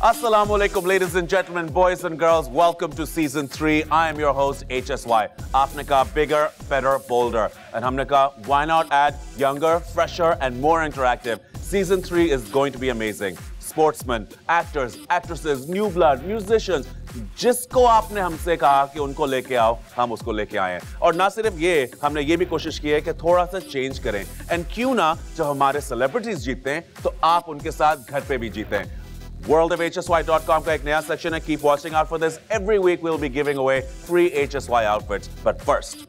Alaikum, ladies and gentlemen, boys and girls. Welcome to season three. I am your host, HSY. आपने कहा bigger, better, bolder. And हमने कहा why not add younger, fresher, and more interactive. Season three is going to be amazing. Sportsmen, actors, actresses, new blood, musicians. जिसको आपने हमसे कहा कि उनको लेके आओ हम उसको लेके आए हैं और ना सिर्फ़ ये हमने ये भी कोशिश की है कि थोड़ा सा चेंज करें एंड क्यों ना जब हमारे सेलिब्रिटीज जीतते हैं तो आप उनके साथ घर पे भी जीते हैं worldofhsy.com का एक नया सेक्शन है keep watching out for this every week we'll be giving away free HSY outfits but first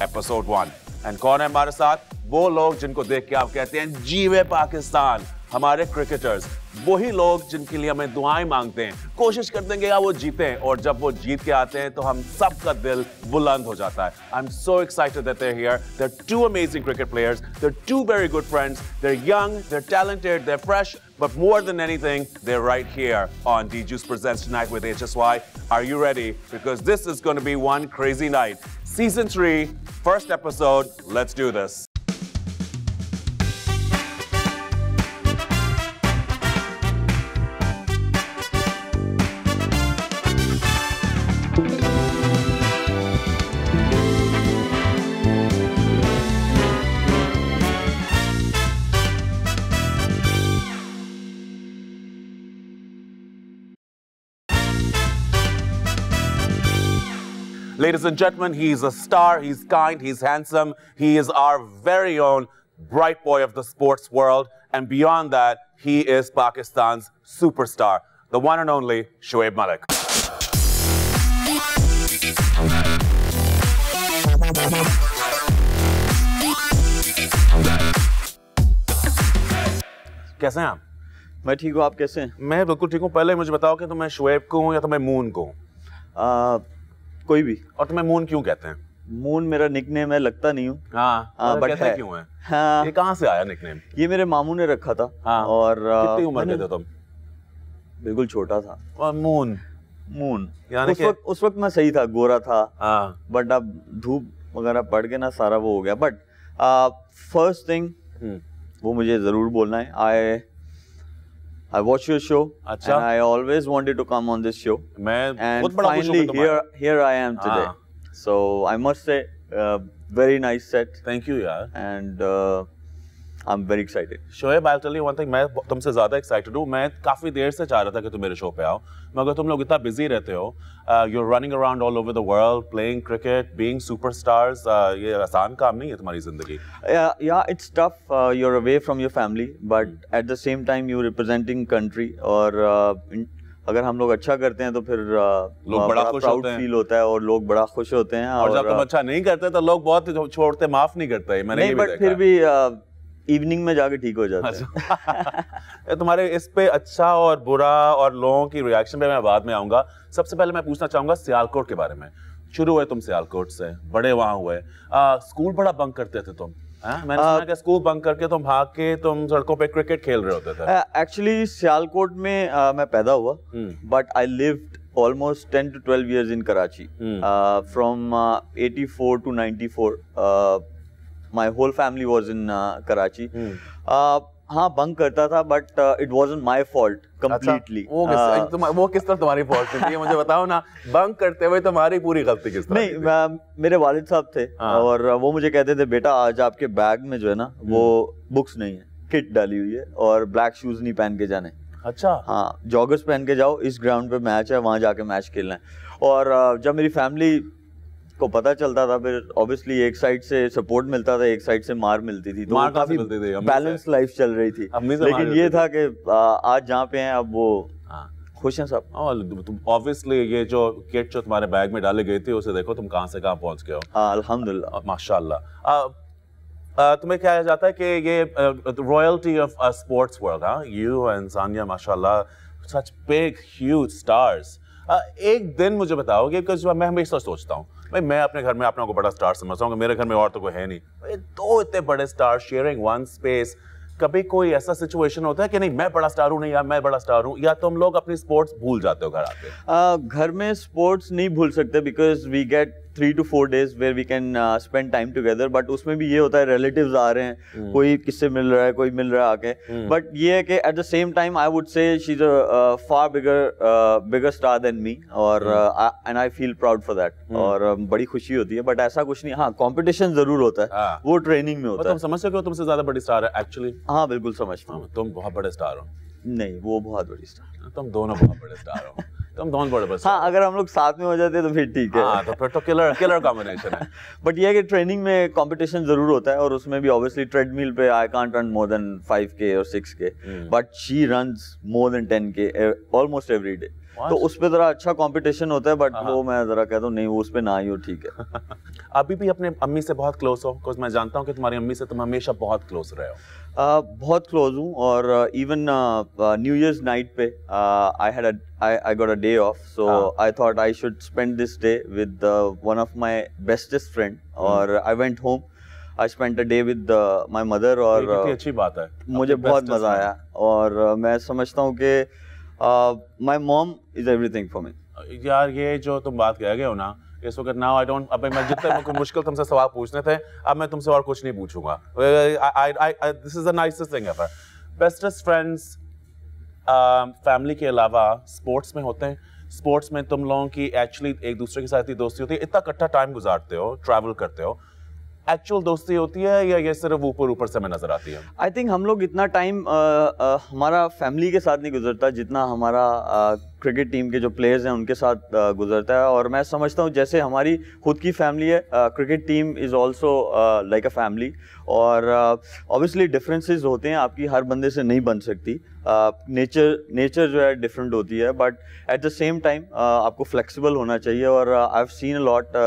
episode 1 and कौन है हमारे साथ वो लोग जिनको देख के आप कहते हैं जीवे पाकिस्तान हमारे क्रिकेटर्स वही लोग जिनके लिए हमें दुआएं मांगते हैं कोशिश करते हैं कि वो जीते और जब वो जीत के आते हैं तो हम सबका दिल बुलंद हो जाता है I am so excited that they're here they're two amazing cricket players they're two very good friends they're young they're talented they're fresh but more than anything they're right here on D Juice Presents Tonight with HSY are you ready? Because this is going to be one crazy night. Season 3 first episode let's do this Ladies and gentlemen, he's a star, he's kind, he's handsome, he is our very own bright boy of the sports world, and beyond that, he is Pakistan's superstar, the one and only Shoaib Malik. कैसे हैं आप मैं ठीक हूँ आप कैसे हैं मैं बिल्कुल ठीक हूँ पहले मुझे बताओ कि तुम्हें शुएब को हूँ या तुम्हें मून को हूँ आ, कोई भी। और तुम्हें मून क्यों कहते हैं? मून मेरा निकनेम है लगता नहीं हूँ। हाँ हाँ, but कहते है। क्यों है? हाँ। ये कहाँ से आया निकनेम ये मेरे मामू ने रखा था हाँ। और कितनी उम्र के थे तुम? बिल्कुल छोटा था। और मून मून यानी उस वक्त उस वक्त मैं सही था गोरा था। हाँ। बट अब धूप वगैरह पड़ के ना सारा वो हो गया। बट फ़र्स्ट थिंग वो मुझे ज़रूर बोलना है। I I watch your show, Achha. and I always wanted to come on this show. and finally here here I am today. So I must say, uh, very nice set. Thank you, yaar. And uh, I'm very excited. Shoaib I tell you one thing मैं तुमसे ज़्यादा excited हूँ मैं काफ़ी देर से चाह रहा था कि तुम मेरे शो पे आओ मगर तुम लोग इतना बिज़ी रहते हो you are running around all over the world playing cricket being superstars ये आसान काम नहीं है तुम्हारी ज़िंदगी Yeah, yeah, it's tough. Uh, you're away from your family, but at the same time you're representing country. और uh, अगर हम लोग अच्छा करते हैं तो फिर uh, लोग बड़ा खुश होते हैं। फील होता है और लोग बड़ा खुश होते हैं और जब तुम uh, अच्छा नहीं करते तो लोग बहुत छोड़ते माफ़ नहीं करते मैंने नहीं बट फिर भी इवनिंग में जाके ठीक हो जाता है। अच्छा। तुम्हारे इस पे अच्छा और बुरा और लोगों की रिएक्शन पे मैं बाद में आऊँगा। सबसे पहले मैं पूछना चाहूँगा सियालकोट के बारे में। शुरू हुए तुम सियालकोट से बड़े वहाँ हुए। आ, स्कूल बड़ा बंक करते थे तुम? मैंने आ, सुना कि स्कूल बंक करके तुम भाग के तुम सड़कों पे क्रिकेट खेल रहे होते थे। एक्चुअली सियालकोट में uh, मैं पैदा हुआ but I lived almost 10 to 12 years in Karachi. Hmm. Uh, from uh, 84 to 94, uh, was in uh, Karachi. Hmm. Uh, हाँ बंक करता था but it my fault completely. अच्छा, वो किस Uh, तरह तुम्हारी फॉल्ट थी ये मुझे बताओ ना बंक करते हुए तुम्हारी पूरी गलती किस तरह नहीं थी? uh, मेरे वालिद साहब थे हाँ। और uh, वो मुझे कहते थे बेटा आज आपके बैग में जो है ना वो। बुक्स नहीं है किट डाली हुई है और ब्लैक शूज़ नहीं पहन के जाने अच्छा हाँ जॉगर्स पहन के जाओ इस ग्राउंड पे मैच है वहाँ जाके मैच खेलना है और जब मेरी फैमिली को पता चलता था फिर ऑब्वियसली एक साइड से सपोर्ट मिलता था एक साइड से मार मिलती थी। तो मार काफ़ी मिलती थी? बैलेंस लाइफ चल रही थी। लेकिन ये था कि आज जहाँ पे हैं अब वो हाँ। खुश हैं सब। तुम ऑब्वियसली ये जो किट जो तुम्हारे बैग में डाली गई थी उसे देखो तुम कहाँ से कहाँ पहुँच गए हो। हाँ अल्हम्दुलिल्लाह। माशाल्लाह। तुम्हें क्या जाता है कि ये रॉयल्टी ऑफ़ स्पोर्ट्स वर्ल्ड हाँ यू एंड सानिया माशाल्लाह सच बिग ह्यूज स्टार्स एक दिन मुझे बताओगे बिकॉज़ मैं हमेशा सोचता हूँ भाई, मैं अपने घर में अपने को बड़ा स्टार समझता हूँ मेरे घर में और तो कोई है नहीं। भाई, दो इतने बड़े स्टार शेयरिंग वन स्पेस कभी कोई ऐसा सिचुएशन होता है कि नहीं, मैं बड़ा स्टार हूँ, नहीं यार मैं बड़ा स्टार हूँ, या तुम लोग अपनी स्पोर्ट्स भूल जाते हो घर आते घर में स्पोर्ट्स नहीं भूल सकते because we get three two four days where we can spend time together but उसमें भी ये होता है रिलेटिव्स आ रहे हैं कोई किससे मिल रहा है कोई मिल रहा है आके। बट ये है कि at the same time I would say she is a far bigger bigger star than me और and I feel proud for that और uh, बड़ी खुशी होती है बट ऐसा कुछ नहीं। हाँ कॉम्पिटिशन ज़रूर होता है। हाँ। वो ट्रेनिंग में होता तुम है। समझ सके हो तुमसे ज़्यादा बड़ी स्टार है एक्चुअली हाँ बिल्कुल समझता हूँ। तुम बहुत बड़े स्टार हो। नहीं वो बहुत बड़ी स्टार तुम दोनों बहुत बड़े स्टार हो। तुम दोनों बड़े बड़े हाँ अगर हम लोग साथ में हो जाते तो फिर ठीक है। हाँ तो फिर तो किलर किलर कॉम्बिनेशन है। बट ये है कि ट्रेनिंग में कंपटीशन ज़रूर होता है और उसमें भी ऑब्वियसली ट्रेडमिल पे I can't run more than 5k और 6k Hmm. But she runs more than 10k almost every day तो उस पे जरा अच्छा कंपटीशन होता है बट हाँ। वो मैं जरा कहता हूँ नहीं वो उस पे ना ही हो ठीक है। अभी भी अपने अम्मी से बहुत क्लोज हो बिकॉज़ मैं जानता हूँ कि तुम्हारी अम्मी से तुम हमेशा बहुत क्लोज रहे हो। बहुत क्लोज हूँ और इवन न्यू ईयर्स नाइट पे I had I got a day off so. I thought I should spend this day with one of my bestest friend. और I went home I spent a day with my mother और अच्छी बात है मुझे बहुत मज़ा आया और मैं समझता हूँ कि my mom is everything for me यार ये जो तुम बात कह गए हो ना इस वक्त नाउ आई डोंट अब मैं जितने मुझे मुश्किल तुमसे सवाल पूछने थे, अब मैं तुमसे और कुछ नहीं पूछूँगा। This is the nicest thing ever bestest friends family के अलावा स्पोर्ट्स में होते हैं। स्पोर्ट्स में तुम लोगों की एक्चुअली एक दूसरे के साथ ही दोस्ती होती है। इतना इकट्ठा टाइम गुजारते हो ट्रैवल करते हो। एक्चुअल दोस्ती होती है या ये सिर्फ़ ऊपर ऊपर से में नज़र आती है? आई थिंक हम लोग इतना टाइम हमारा फैमिली के साथ नहीं गुजरता जितना हमारा क्रिकेट टीम के जो प्लेयर्स हैं उनके साथ गुजरता है। और मैं समझता हूँ जैसे हमारी खुद की फैमिली है cricket team is also like a family और ऑब्वियसली डिफरेंसेस होते हैं आपकी हर बंदे से नहीं बन सकती। नेचर uh, नेचर जो है डिफरेंट होती है but at the same time आपको फ्लेक्सिबल होना चाहिए। और I have seen a lot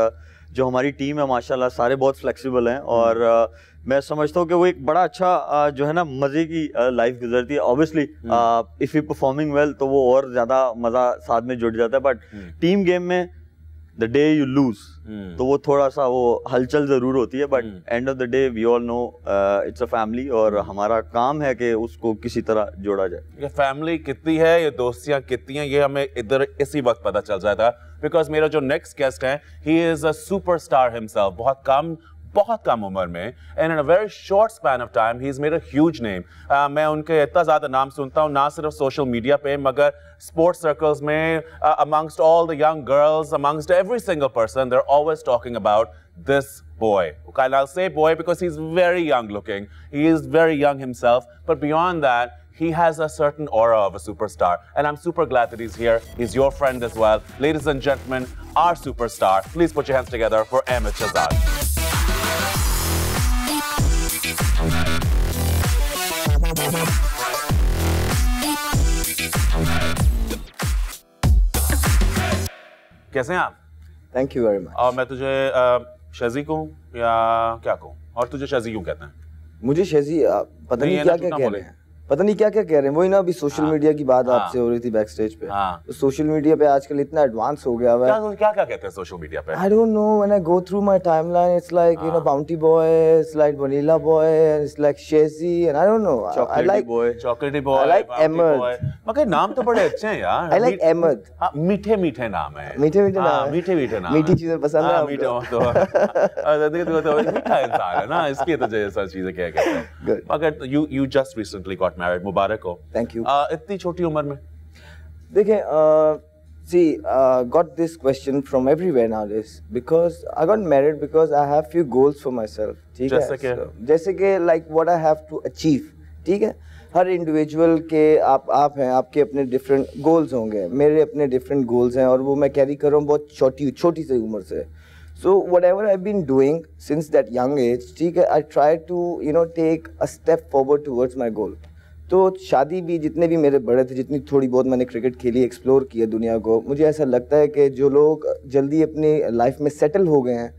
जो हमारी टीम है माशाल्लाह सारे बहुत फ्लेक्सिबल हैं और आ, मैं समझता हूँ कि वो एक बड़ा अच्छा आ, जो है ना मज़े की लाइफ गुजरती है। Obviously if you performing well तो वो और ज़्यादा मज़ा साथ में जुड़ जाता है बट टीम गेम में द डे यू लूज तो वो थोड़ा सा वो हलचल ज़रूर होती है but end of the day we all know it's a family और हमारा काम है कि उसको किसी तरह जोड़ा जाए। ये फैमिली कितनी है ये दोस्तियाँ कितनी हैं ये हमें इधर इसी वक्त पता चल जाता है। बिकॉज़ मेरा जो नेक्स्ट गेस्ट है he is a super star himself बहुत कम बहुत कम उम्र में and in a very short span of time he is made a huge name मैं उनके इतना ज्यादा नाम सुनता हूँ ना सिर्फ सोशल मीडिया पे मगर स्पोर्ट्स सर्कल्स में amongst all the young girls amongst every single person they're always talking about this boy. And I'll say boy because he's very young looking. He is very young himself. But beyond that, he has a certain aura of a superstar. And I'm super glad that he's here. He's your friend as well. Ladies and gentlemen, our superstar. Please put your hands together for Ahmed Shahzad. कैसे हैं आप? Thank you very much और मैं तुझे शेजी कहूँ या क्या कहूँ? और तुझे शेजी क्यों कहते हैं? मुझे शेजी पता नहीं, नहीं क्या क्या कह बोले। रहे हैं। पता नहीं क्या क्या कह रहे हैं। वही ना अभी सोशल हाँ। मीडिया की बात हाँ। आपसे हो रही थी बैक स्टेज पे। हाँ। तो सोशल मीडिया पे आजकल इतना एडवांस हो गया हुआ है। क्या क्या कहते हैं सोशल मीडिया पे? I don't know when I go through my timeline it's like you know Bounty Boy it's like Vanilla Boy and it's like Shazzy and I don't know. I- I Chocolatey like boy. Chocolatey boy I like Ahmed. मगर नाम तो बड़े अच्छे हैं यार। I like मीठ- हाँ, मीठे मीठे नाम है। मीठे मीठे हाँ, नाम मीठे मीठे नाम मीठी चीज़ें पसंद है हाँ, मीठे तो तो मीठा इंसान है ना इसलिए तुझे ये चीज़ें क्या कहते हैं। मगर you you just recently got married मुबारक हो। Thank you. आ, इतनी छोटी उम्र में? देखिए uh, see uh, got this question from everywhere nowadays because I got married because I have few goals for myself ठीक है? जैसे कि? So, जैसे कि like what I have to achieve ठीक है? हर इंडिविजुअल के आप आप हैं आपके अपने डिफरेंट गोल्स होंगे मेरे अपने डिफरेंट गोल्स हैं और वो मैं कैरी कर रहा हूँ बहुत छोटी छोटी सी उम्र से। So whatever I been doing since that young age ठीक है I try to you know take a step forward towards my goal तो शादी भी जितने भी मेरे बड़े थे जितनी थोड़ी बहुत मैंने क्रिकेट खेली एक्सप्लोर किया दुनिया को मुझे ऐसा लगता है कि जो लोग जल्दी अपनी लाइफ में सेटल हो गए हैं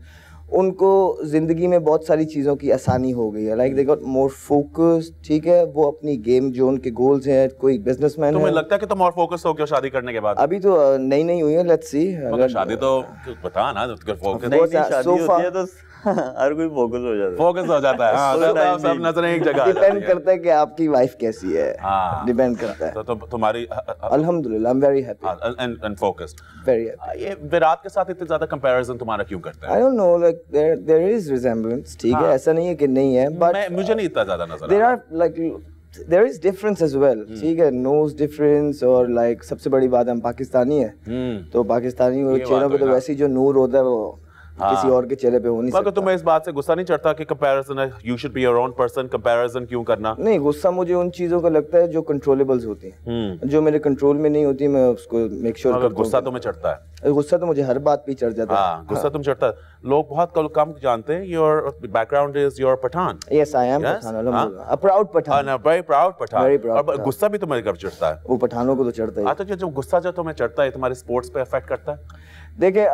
उनको ज़िंदगी में बहुत सारी चीज़ों की आसानी हो गई है। Like they got more focus ठीक है? वो अपनी गेम जो उनके गोल्स हैं कोई बिजनेसमैन तुम्हें है। लगता है कि तुम और फोकस हो गया शादी करने के बाद? अभी तो नई नई हुई है लेट्स सी शादी तो बता ना तो फोकस नहीं course, तो हर कोई फोकस हो जाता है। फोकस हो जाता है। हाँ, सब सब भी- नज़रें एक जगह डिपेंड करता है कि आपकी वाइफ कैसी है। हाँ। डिपेंड करता है। तो तुम तुम्हारी अल्हम्दुलिल्लाह I am very happy and and focus very happy ये विराट के साथ इतने ज़्यादा कंपैरिजन तुम्हारा क्यों करते हैं? I don't know like there there is resemblance ठीक है? हाँ। ऐसा नहीं है कि नहीं है बट मुझे नहीं इतना ज़्यादा नज़र there are like there is difference as well. ठीक है? नोज़ डिफरेंस और लाइक सबसे बड़ी बात हम पाकिस्तानी है। हम्म। तो पाकिस्तानी चेहरों पे तो तो। वैसे ही जो नूर होता है वो हाँ। किसी और के चेहरे पे हो नहीं मगर सकता। तुम्हें इस बात से गुस्सा नहीं चढ़ता कि कंपैरिजन है you should be your own person comparison क्यों करना? नहीं गुस्सा मुझे उन चीज़ों का लगता है जो कंट्रोलेबल्स होती हैं। हम्म। जो मेरे कंट्रोल में नहीं होती मैं उसको मेक श्योर करता गुस्सा हूँ तुम्हें चढ़ता है। गुस्सा तो मुझे हर बात पे चढ़ जाता है। हाँ गुस्सा तुम चढ़ता है। लोग बहुत कम जानते हैं your background is your Pathan. Yes I am Pathan a proud Pathan. Very proud Pathan. और गुस्सा भी तुम्हें कब चढ़ता है? वो पठानों को तो चढ़ता ही हाँ तो जो- जो गुस्सा जो तुम्हें चढ़ता है तुम्हारे स्पोर्ट्स पे अफेक्ट करता है? देखिए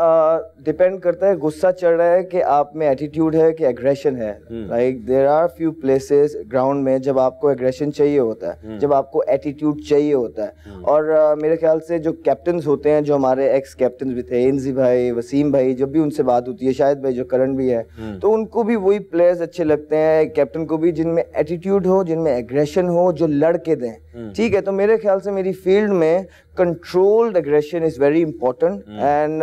डिपेंड करता है गुस्सा चढ़ रहा है कि आप में एटीट्यूड है कि एग्रेशन है। Like there are few places ground में जब आपको एग्रेशन चाहिए होता। है जब आपको एटीट्यूड चाहिए होता है और uh, मेरे ख्याल से जो कैप्टन होते हैं जो हमारे एक्स कैप्टन भी थे एनजी भाई वसीम भाई जब भी उनसे बात होती है शायद भाई जो करण भी है हम्म। तो उनको भी वही प्लेयर्स अच्छे लगते हैं कैप्टन को भी जिनमें एटीट्यूड हो जिनमें एग्रेशन हो जो लड़के। दें ठीक है तो मेरे ख्याल से मेरी फ़ील्ड में controlled aggression is very important. And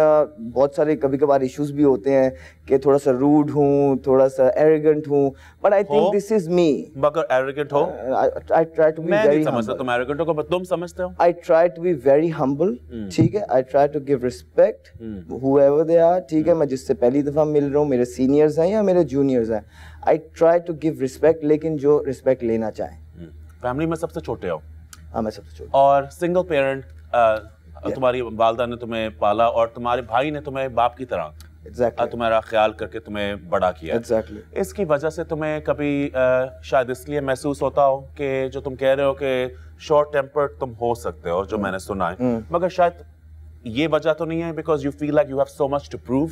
बहुत सारे कभी कभार इश्यूज़ भी होते हैं कि थोड़ा सा रूड हूँ थोड़ा सा एरोगेंट हूँ but I think this is me मगर एरोगेंट हो? आई ट्राई टू बी मैं वेरी समझता तुम एरोगेंट हो पर तुम समझते हो। I try to be very humble ठीक है? I try to give respect however they are ठीक है? मैं जिससे पहली दफ़ा मिल रहा हूँ मेरे सीनियर्स हैं या मेरे जूनियर्स हैं? I try to give respect लेकिन जो रिस्पेक्ट लेना चाहें। फैमिली में सबसे छोटे हो? हाँ मैं सबसे छोटा और सिंगल पेरेंट तुम्हारी वालदा ने तुम्हें पाला और तुम्हारे भाई ने तुम्हें बाप की तरह exactly. तुम्हारा ख्याल करके तुम्हें बड़ा किया exactly. इसकी वजह से तुम्हें कभी आ, शायद इसलिए महसूस होता हो कि जो तुम कह रहे हो कि शॉर्ट टेम्पर तुम हो सकते हो जो मैंने सुना है mm. मगर शायद ये वजह तो नहीं है because you feel like you have so much to prove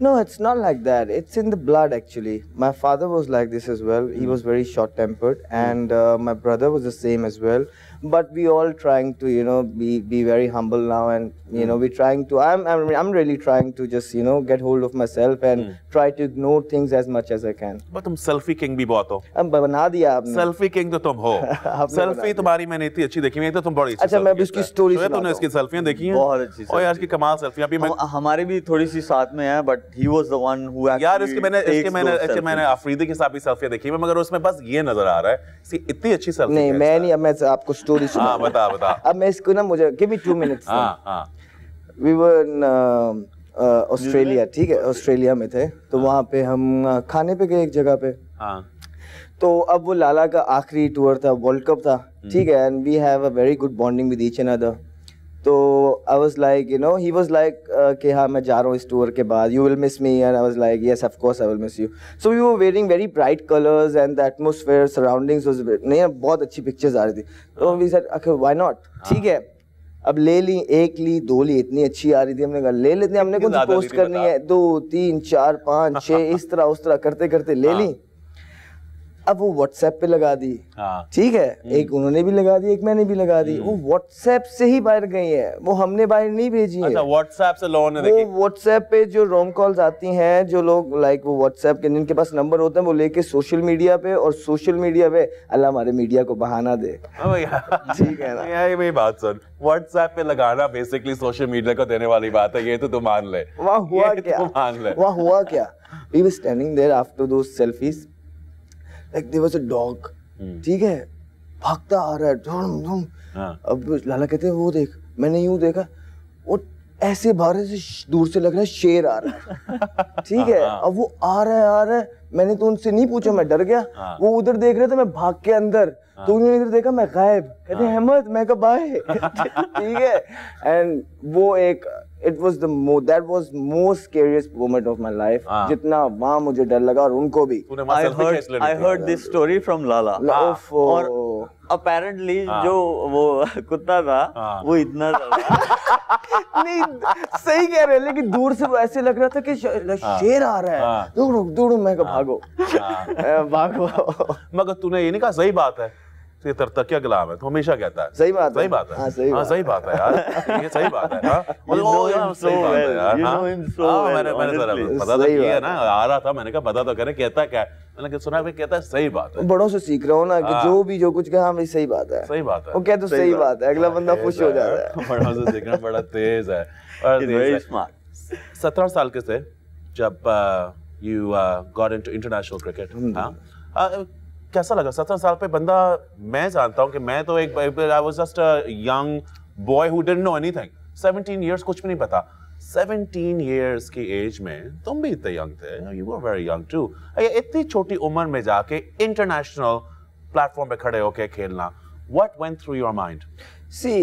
No, it's not like that. It's in the blood, actually. My father was like this as well. He was very short tempered, and uh, my brother was the same as well. But we all trying to, you know, be be very humble now, and you know, we're trying to. I'm I'm I'm really trying to just, you know, get hold of myself and try to ignore things as much as I can. But तुम selfie king भी बहुत हो अब बना दिया आपने selfie king तो तुम हो बना सेल्फी दिया। तुम्हारी मैंने इतनी अच्छी देखी हुई है तो तुम बड़ी अच्छी अच्छा, मैं selfie अभी उसकी खींचता है। story शोएब, सुनाता तूने हूँ। इसकी सेल्फियां देखी हैं बहुत अच्छी और यार selfie। इसकी कमाल सेल्फी अभी मैं हम- हमारे भी थोड़ी सी साथ में है but he was the one who यार इसके मैंने इसके मैंने इसके मैंने अफरीदी के साथ भी सेल्फी देखी है मगर उसमें बस ये नज़र आ रहा है इसकी इतनी अच्छी सेल्फी नहीं मैं नहीं अब मैं आपको स्टोरी हाँ सुना बता बता। अब मैं इसको ना मुझे गिव मी टू मिनट्स हाँ हाँ। वी वर इन ऑस्ट्रेलिया ठीक है ऑस्ट्रेलिया में थे तो वहाँ पे हम uh, खाने पे गए एक जगह पे। हाँ। तो अब वो लाला का आखिरी टूर था वर्ल्ड कप था ठीक है and we have a very good bonding with each and other तो I was like you know he was like कि हाँ मैं जा रहा हूँ इस टूर के बाद you will miss me and I was like yes of course I will miss you so we were wearing very bright colours and the atmosphere surroundings was नहीं बहुत अच्छी पिक्चर्स आ रही थी. तो we said okay why not ठीक है. अब ले ली एक ली दो ली इतनी अच्छी आ रही थी हमने कहा ले लेते हैं हमने ली पोस्ट करनी है? दो तीन चार पाँच छः इस तरह उस तरह करते करते ले ली. अब वो व्हाट्सएप पे लगा दी। हाँ। ठीक है? एक उन्होंने भी लगा दी एक मैंने भी लगा दी। वो व्हाट्सएप से ही बाहर गई है। वो हमने बाहर नहीं भेजी है। अच्छा व्हाट्सएप से लोगों ने वो व्हाट्सएप पे जो रोम कॉल्स आती हैं जो लोग लाइक वो व्हाट्सएप के जिनके पास नंबर होते हैं वो लेके सोशल मीडिया पे और सोशल मीडिया पे अल्लाह हमारे मीडिया को बहाना दे। ठीक है ना? यार ये मेरी बात सुन। व्हाट्सएप पे लगाना बेसिकली सोशल मीडिया को देने वाली बात है। ये तो तू मान ले। वहाँ हुआ क्या? मान ले। वहाँ हुआ क्या? We were standing there after those selfies like there was a dog ठीक है? भागता आ रहा है धुम धुम। हाँ। अब लाला कहते हैं वो देख मैंने यूँ देखा वो ऐसे बाहर से दूर से लग रहा है शेर आ रहा है। ठीक है? हाँ। अब वो आ रहा है आ रहा है मैंने तो उनसे नहीं पूछा मैं डर गया। हाँ। वो उधर देख रहे थे मैं भाग के अंदर। तो उन्होंने इधर देखा मैं गायब। कहते हैं अहमद मैं कब आए? ठीक है? एंड वो एक it was the that was most scariest moment of my life. जितना वहाँ मुझे डर लगा और उनको भी I heard I heard this story from Lala. और अपेरेंटली हाँ। जो वो कुत्ता था हाँ। वो इतना नहीं सही कह रहे हैं लेकिन दूर से वो ऐसे लग रहा था कि शेर आ रहा हाँ। दौड़ो दौड़ो मैं भागो। भागो मगर तूने ये नहीं कहा सही बात है तो गुलाम है? तो हमेशा कहता है। सही बात है। सही बात है। हाँ, सही हाँ, बात सही बात है यार। ये सही बात है हाँ। You know ओ, यार, him सही बात है well. यार You हाँ। know him so हाँ, well, मैंने मैंने जरा honestly. पता तो सही किया बात ना आ रहा था मैंने कहा पता तो करे कहता क्या? मैंने कहा सुना कहता है सही बात है। बड़ों से सीख रहा हूँ ना कि हाँ। जो भी जो कुछ कहा हाँ भाई सही बात है। सही बात है। वो कहते सही सही बात। है अगला बंदा खुश हो जाता है। बड़ा से सीखना बड़ा तेज है। और है। सत्रह साल के थे जब you got into international cricket हाँ। कैसा लगा? सत्रह साल पे बंदा मैं जानता हूँ कि मैं तो एक I was just young boy who didn't know anything 17 years कुछ भी नहीं पता। 17 इयर्स की एज में तुम भी इतने यंग थे। You were very young too इतनी छोटी उम्र में जाके इंटरनेशनल प्लेटफॉर्म पे खड़े होके खेलना what went through your mind see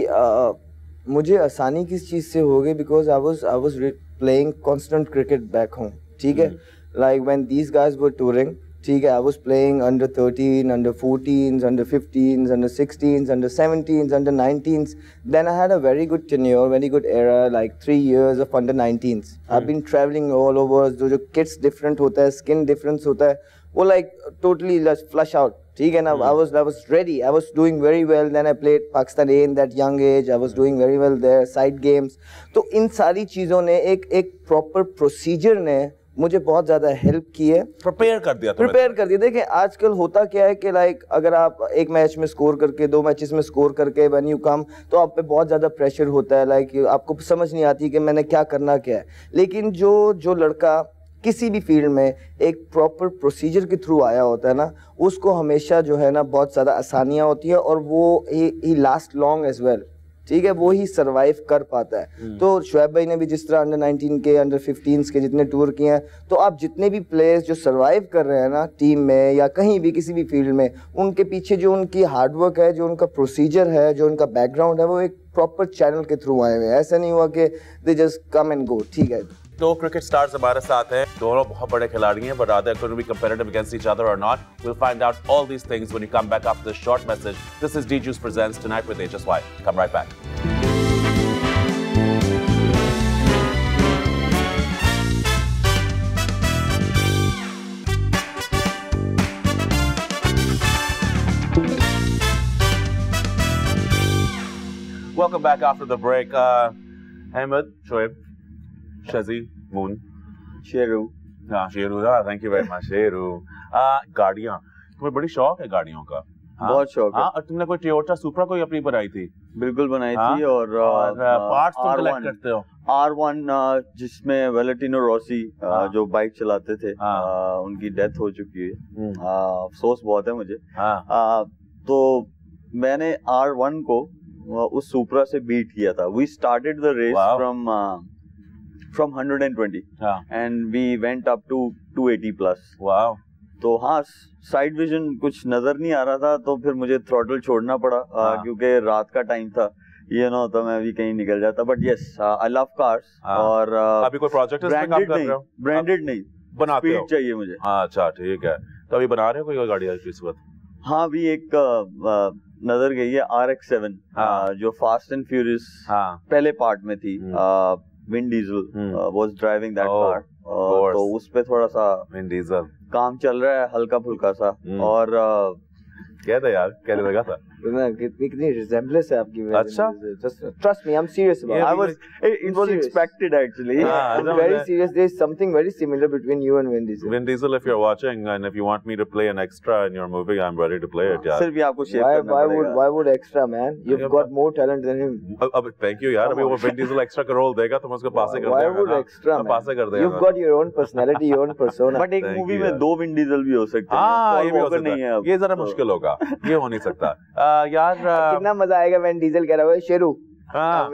मुझे आसानी किस चीज़ से हो गई because I was I was playing constant cricket back home ठीक है? Like when these guys were touring ठीक है I was playing under thirteen under fourteens under fifteens under sixteens under seventeens under nineteens then I had a very good tenure very good year like three years of under nineteens I been travelling all over जो जो kits different होता है skin difference होता है वो like totally flush out ठीक है ना? I was I was ready I was doing very well then I played Pakistan A in that young age I was doing very well there side games तो इन सारी चीज़ों ने एक एक प्रॉपर प्रोसीजर ने मुझे बहुत ज़्यादा हेल्प की है। प्रिपेयर कर दिया प्रिपेयर कर दिया। देखिए आजकल होता क्या है कि लाइक अगर आप एक मैच में स्कोर करके दो मैचेस में स्कोर करके व्हेन यू कम तो आप पे बहुत ज़्यादा प्रेशर होता है। लाइक आपको समझ नहीं आती कि मैंने क्या करना क्या है। लेकिन जो जो लड़का किसी भी फ़ील्ड में एक प्रॉपर प्रोसीजर के थ्रू आया होता है ना उसको हमेशा जो है ना बहुत ज़्यादा आसानियाँ होती है और वो ही लास्ट लॉन्ग एज वेल ठीक है वो ही सर्वाइव कर पाता है। तो शुएब भाई ने भी जिस तरह अंडर 19 के अंडर 15 के जितने टूर किए हैं तो आप जितने भी प्लेयर्स जो सर्वाइव कर रहे हैं ना टीम में या कहीं भी किसी भी फ़ील्ड में उनके पीछे जो उनकी हार्डवर्क है जो उनका प्रोसीजर है जो उनका बैकग्राउंड है वो एक प्रॉपर चैनल के थ्रू आए हुए हैं। ऐसा नहीं हुआ कि they just come and go ठीक है। दो क्रिकेट स्टार्स हमारे साथ हैं दोनों बहुत बड़े खिलाड़ी हैं but are they going to be competitive against each other or not we'll find out all these things when you come back after this short message this is D Juice presents tonight with HSY come right back Welcome back after the break. Uh, Ahmed, Shoaib, Shazi, Moon. Sheru हाँ शेरू हाँ thank you very much Sheru आ, गाड़ियाँ. तुम्हें बड़ी शौक है गाड़ियों का हाँ? बहुत शौक हाँ। और तुमने कोई टोयोटा सुपरा कोई अपनी बनाई थी? बिल्कुल बनाई हाँ? थी और और पार्ट्स तुम कलेक्ट करते हो? आर वन जिसमें वेलेटिनो रॉसी हाँ। जो बाइक चलाते थे हाँ। उनकी डेथ हो चुकी है। हम्म, अफसोस बहुत है मुझे। हाँ। तो मैंने आर वन को उस सुपरा से बीट किया था। We started the race from from 120 हाँ and we went up to 280 plus वाह तो हाँ साइड विजन कुछ नज़र नहीं आ रहा था तो फिर मुझे थ्रॉटल छोड़ना पड़ा हाँ। क्योंकि रात का टाइम था। ये ना होता मैं भी कहीं निकल जाता but yes I love cars. और अभी कोई प्रोजेक्ट ब्रांडेड नहीं रहे हो? ब्रांडेड नहीं। बनाते हो? चाहिए मुझे। हाँ अच्छा ठीक है। तो अभी बना रहे हो कोई गाड़ी आज इस वक्त? हाँ भी एक नज़र गई है आर एक्स सेवन। जो फास्ट एंड फ्यूरियस पहले पार्ट में थी। हम्म। Vin Diesel was driving that car तो उस पे थोड़ा सा विन डीजल काम चल रहा है हल्का फुल्का सा हम्म। और क्या था यार? क्या लगा था? कितनी कितनी रिजेम्बलेंस है आपकी अच्छा। Trust me I am serious ये I भी was it, it was serious. expected actually हाँ, I'm ऐसा very मुझे- serious. There's something very similar between you and Vin Diesel. Vin Diesel, if you're watching and if you want me to play an extra in your movie, I'm ready to play it, यार. सिर्फ़ भी आपको share Why, करना why पड़ेगा would why would extra man? You've Yeah, got more talent than him. अब अब thank you यार अभी वो Vin Diesel extra का रोल देगा तो मैं उसको पास ही कर Why देगा would ना extra मैं man? पास ही कर देगा You've got your own personality, your own persona. But एक Thank मूवी you, में यार। दो विन डीजल भी हो सकते हैं हाँ ये भी हो सकता नहीं है है अब ये जरा तो- मुश्किल होगा ये हो नहीं सकता यार कितना मज़ा आएगा वैन डीजल कह रहा है शेरू। हाँ।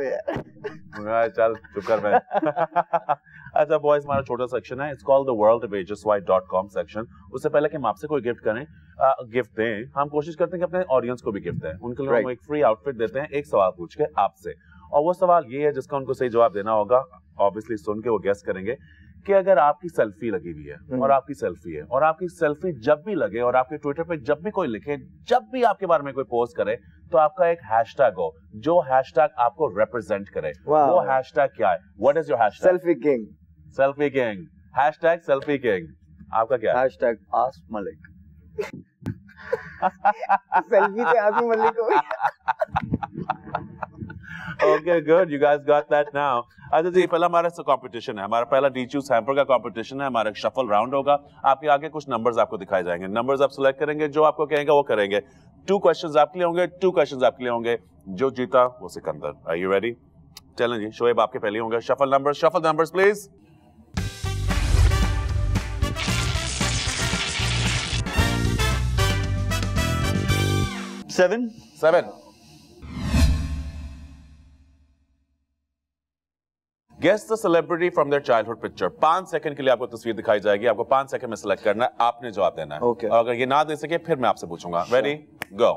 हाँ, चल चुप कर मैं अच्छा बॉयज़ हमारा छोटा सेक्शन है it's called the world of hsy.com section उससे पहले कि हम आपसे कोई गिफ्ट करें गिफ्ट दें हम कोशिश करते हैं कि अपने ऑडियंस को भी गिफ्ट दें। उनके लिए हम एक फ्री आउटफिट देते हैं एक सवाल पूछ के आपसे। और वो सवाल ये है जिसका उनको सही जवाब देना होगा ऑब्वियसली सुन के वो गेस करेंगे। कि अगर आपकी सेल्फी लगी हुई है हम्म। और आपकी सेल्फी है और आपकी सेल्फी जब भी लगे और आपके ट्विटर पे जब भी कोई लिखे जब भी आपके बारे में कोई पोस्ट करे तो आपका एक हैशटैग हो जो हैशटैग आपको रिप्रेजेंट करे. वो हैशटैग क्या है? What is your hashtag selfie king. Selfie king hashtag selfie king आपका क्या हैशटैग आस्क मलिक सेल्फी थे Asim Malik okay, good. You guys got that now. अच्छा जी। पहला हमारा कंपटीशन है। हमारा पहला डी चू सैम्पर का कंपटीशन है। हमारा शफल राउंड होगा। आपके आगे कुछ नंबर्स आपको दिखाए जाएँगे। नंबर्स आप सिलेक्ट करेंगे। जो आपको कहेंगे वो करेंगे। टू क्वेश्चंस आपके लिए होंगे। टू क्वेश्चंस आपके लिए होंगे। जो जीता वो सिकंदर। आर यू रेडी चलें जी शोएब आपके पहले होंगे। Shuffle number shuffle numbers please seven seven guess the celebrity from their childhood picture पाँच सेकंड के लिए आपको तस्वीर दिखाई जाएगी। आपको पाँच सेकंड में सिलेक्ट करना है। आपने जवाब देना है। Okay. और अगर ये ना दे सके फिर मैं आपसे पूछूँगा। रेडी गो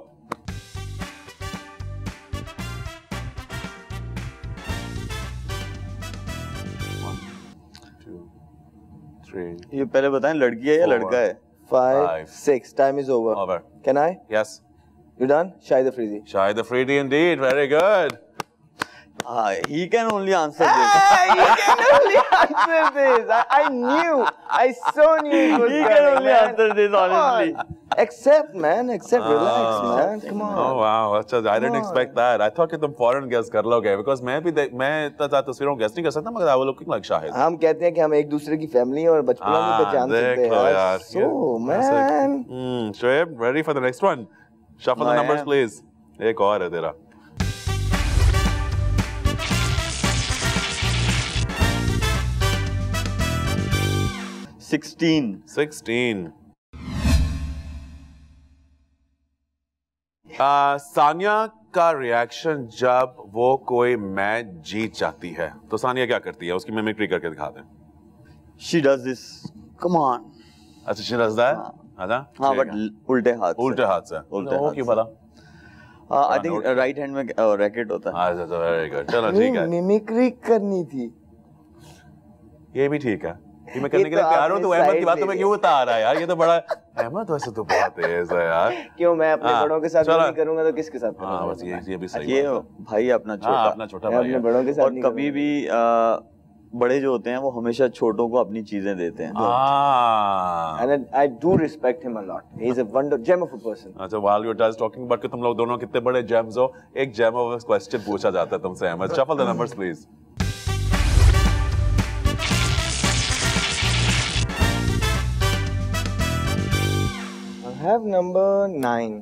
ये पहले बताएँ लड़की है या. लड़का है? Five six time is over can I yes you done Shahid Afridi Shahid Afridi indeed. Very good. हाँ he can only answer this Hey, you can only answer this. I, I knew. I so knew it was he coming, can only man. answer this Come honestly on. Accept, man. Accept. Relax, Ah. man. Come on. Oh wow, अच्छा I didn't Come expect that. I thought कि तुम foreign guess कर लोगे because मैं भी देख- मैं इतना ज़्यादा तस्वीरों guess नहीं कर सकता मगर I was looking like Shahid. हम कहते हैं कि हम एक दूसरे की फैमिली हैं और बचपन में Ah, पहचान देख सकते लो हैं यार. So, man. Hmm, Shoaib, ready for the next one? Shuffle the numbers, please. एक और है तेरा. सिक्सटीन 16. आ, सानिया का रिएक्शन जब वो कोई मैच जीत जाती है तो सानिया क्या करती है? उसकी मिमिक्री करके दिखा दें। She does this. Come on. अच्छा she does that? अच्छा हाँ बट उल्टे हाथ से। उल्टे हाथ से। उल्टे हाथ क्यों। पता आई थिंक राइट हैंड में रैकेट होता है। अच्छा तो वेरी गुड चलो ठीक है। मिमिक्री करनी थी। ये भी ठीक है। ये मैं करने के लिए तो तैयार हूँ तो अहमद की बात मैं क्यों। बता रहा है यार? ये तो बड़ा अहमद वैसे तो बहुत तेज है यार। क्यों मैं अपने हाँ, बड़ों के साथ नहीं करूँगा तो किसके साथ हाँ बस ये ये भी सही ये भाई अपना हाँ छोटा। अपना छोटा भाई अपने बड़ों के साथ और कभी भी बड़े जो होते हैं वो हमेशा छोटों को अपनी चीज़ें देते हैं। हाँ। And I, I do respect him a lot. He's a wonder gem of a person. अच्छा talking about कि तुम लोग दोनों कितने बड़े जेम्स हो एक जेम ऑफ़ क्वेश्चन पूछा जाता है तुमसे Ahmed. Shuffle the numbers please have number nine.